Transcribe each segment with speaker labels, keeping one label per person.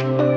Speaker 1: Thank you.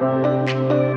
Speaker 1: you